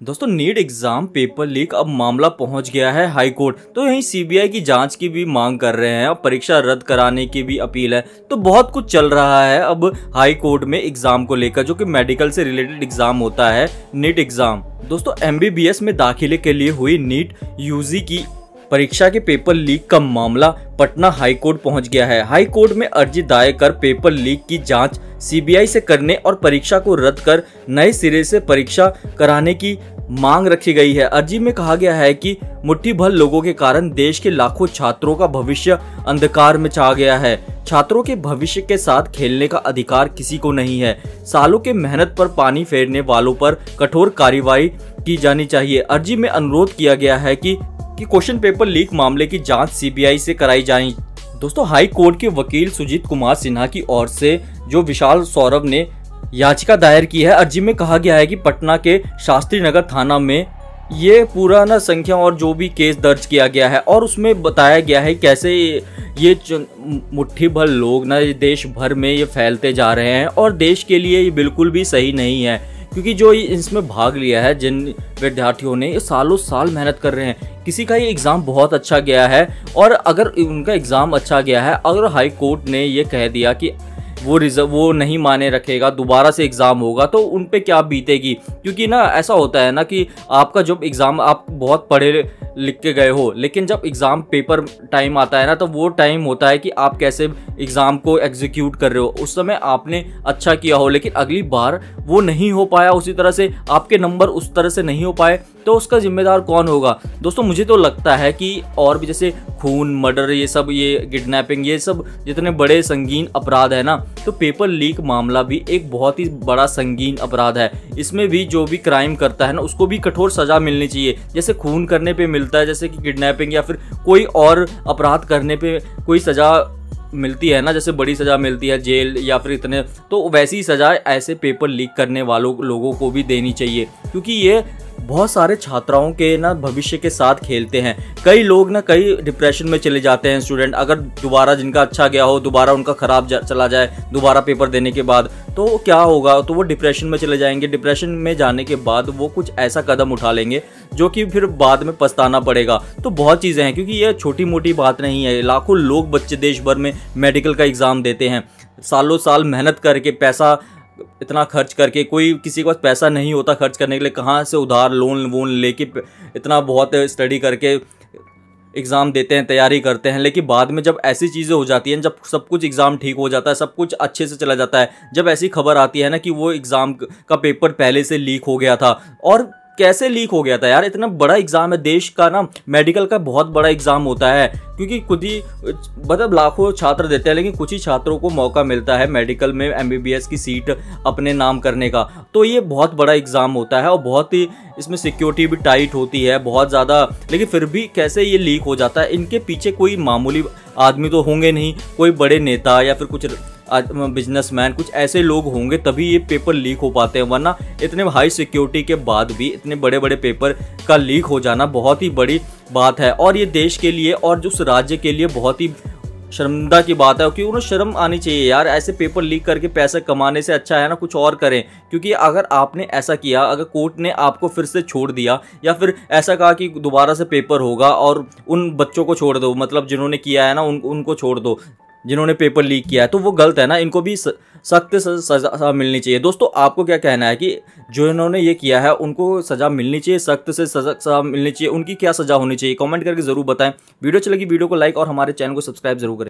दोस्तों, NEET exam paper leak अब मामला पहुँच गया है हाई कोर्ट तो यहीं सीबीआई की जाँच की भी मांग कर रहे हैं। और परीक्षा रद्द कराने की भी अपील है। तो बहुत कुछ चल रहा है अब हाई कोर्ट में एग्ज़ाम को लेकर, जो कि मेडिकल से रिलेटेड एग्ज़ाम होता है, नीट एग्ज़ाम दोस्तों एमबीबीएस में दाखिले के लिए हुई नीट यूजी की परीक्षा के पेपर लीक का मामला पटना हाई कोर्ट पहुँच गया है। हाई कोर्ट में अर्जी दायर कर पेपर लीक की जाँच सीबीआई से करने और परीक्षा को रद्द कर नए सिरे से परीक्षा कराने की मांग रखी गई है। अर्जी में कहा गया है कि मुट्ठी भर लोगों के कारण देश के लाखों छात्रों का भविष्य अंधकार में छा गया है। छात्रों के भविष्य के साथ खेलने का अधिकार किसी को नहीं है। सालों के मेहनत पर पानी फेरने वालों पर कठोर कार्रवाई की जानी चाहिए। अर्जी में अनुरोध किया गया है कि कि क्वेश्चन पेपर लीक मामले की जाँच सीबीआई से कराई जाए दोस्तों, हाई कोर्ट के वकील सुजीत कुमार सिन्हा की ओर से जो विशाल सौरभ ने याचिका दायर की है, अर्जी में कहा गया है कि पटना के शास्त्री नगर थाना में ये पूरा ना संख्या और जो भी केस दर्ज किया गया है और उसमें बताया गया है कैसे ये मुट्ठी भर लोग, ना, देश भर में ये फैलते जा रहे हैं और देश के लिए ये बिल्कुल भी सही नहीं है। क्योंकि जो इसमें भाग लिया है, जिन विद्यार्थियों ने सालों साल मेहनत कर रहे हैं, किसी का ये एग्ज़ाम बहुत अच्छा गया है, और अगर उनका एग्ज़ाम अच्छा गया है, अगर हाई कोर्ट ने ये कह दिया कि वो रिज़र्व वो नहीं माने रखेगा, दोबारा से एग्ज़ाम होगा तो उन पर क्या बीतेगी? क्योंकि ना, ऐसा होता है ना कि आपका जब एग्ज़ाम, आप बहुत पढ़े लिख के गए हो। लेकिन जब एग्ज़ाम पेपर टाइम आता है ना तो वो टाइम होता है कि आप कैसे एग्ज़ाम को एग्जीक्यूट कर रहे हो। उस समय आपने अच्छा किया हो, लेकिन अगली बार वो नहीं हो पाया उसी तरह से, आपके नंबर उस तरह से नहीं हो पाए तो उसका जिम्मेदार कौन होगा? दोस्तों, मुझे तो लगता है कि और भी जैसे खून मर्डर ये सब, ये किडनैपिंग ये सब जितने बड़े संगीन अपराध है ना तो पेपर लीक मामला भी एक बहुत ही बड़ा संगीन अपराध है। इसमें भी जो भी क्राइम करता है ना, उसको भी कठोर सजा मिलनी चाहिए। जैसे खून करने पे मिलता है, जैसे कि किडनैपिंग या फिर कोई और अपराध करने पे कोई सजा मिलती है ना, जैसे बड़ी सज़ा मिलती है, जेल या फिर इतने तो वैसी सज़ा ऐसे पेपर लीक करने वालों, लोगों को भी देनी चाहिए, क्योंकि ये बहुत सारे छात्राओं के ना भविष्य के साथ खेलते हैं। कई लोग ना कई डिप्रेशन में चले जाते हैं स्टूडेंट अगर दोबारा जिनका अच्छा गया हो दोबारा उनका ख़राब जा, चला जाए दोबारा पेपर देने के बाद तो क्या होगा? तो वो डिप्रेशन में चले जाएँगे। डिप्रेशन में जाने के बाद वो कुछ ऐसा कदम उठा लेंगे जो कि फिर बाद में पछताना पड़ेगा। तो बहुत चीज़ें हैं क्योंकि ये छोटी मोटी बात नहीं है। लाखों लोग बच्चे देश भर में मेडिकल का एग्ज़ाम देते हैं। सालों साल मेहनत करके पैसा इतना खर्च करके, कोई किसी के पास पैसा नहीं होता खर्च करने के लिए, कहाँ से उधार लोन वोन लेके इतना बहुत स्टडी करके एग्ज़ाम देते हैं, तैयारी करते हैं, लेकिन बाद में जब ऐसी चीज़ें हो जाती हैं, जब सब कुछ एग्ज़ाम ठीक हो जाता है, सब कुछ अच्छे से चला जाता है, जब ऐसी खबर आती है ना कि वो एग्ज़ाम का पेपर पहले से लीक हो गया था, और कैसे लीक हो गया था यार? इतना बड़ा एग्ज़ाम है, देश का ना मेडिकल का बहुत बड़ा एग्ज़ाम होता है, क्योंकि खुद ही मतलब लाखों छात्र देते हैं, लेकिन कुछ ही छात्रों को मौका मिलता है मेडिकल में एमबीबीएस की सीट अपने नाम करने का। तो ये बहुत बड़ा एग्ज़ाम होता है और बहुत ही, इसमें सिक्योरिटी भी टाइट होती है, बहुत ज़्यादा, लेकिन फिर भी कैसे ये लीक हो जाता है? इनके पीछे कोई मामूली आदमी तो होंगे नहीं, कोई बड़े नेता या फिर कुछ बिजनेसमैन कुछ ऐसे लोग होंगे, तभी ये पेपर लीक हो पाते हैं, वरना इतने हाई सिक्योरिटी के बाद भी, इतने बड़े बड़े पेपर का लीक हो जाना बहुत ही बड़ी बात है। और ये देश के लिए और उस राज्य के लिए बहुत ही शर्मिंदा की बात है, क्योंकि उन्हें शर्म आनी चाहिए, यार, ऐसे पेपर लीक करके पैसे कमाने से अच्छा है ना, कुछ और करें। क्योंकि अगर आपने ऐसा किया, अगर कोर्ट ने आपको फिर से छोड़ दिया, या फिर ऐसा कहा कि दोबारा से पेपर होगा और उन बच्चों को छोड़ दो मतलब जिन्होंने किया है ना, उन, उनको छोड़ दो जिन्होंने पेपर लीक किया है तो वो गलत है ना? इनको भी सख्त सज़ा मिलनी चाहिए। दोस्तों, आपको क्या कहना है कि जो इन्होंने ये किया है, उनको सज़ा मिलनी चाहिए, सख्त से सज़ा मिलनी चाहिए, उनकी क्या सज़ा होनी चाहिए? कमेंट करके ज़रूर बताएँ। वीडियो अच्छी लगी, वीडियो को लाइक और हमारे चैनल को सब्सक्राइब ज़रूर करें।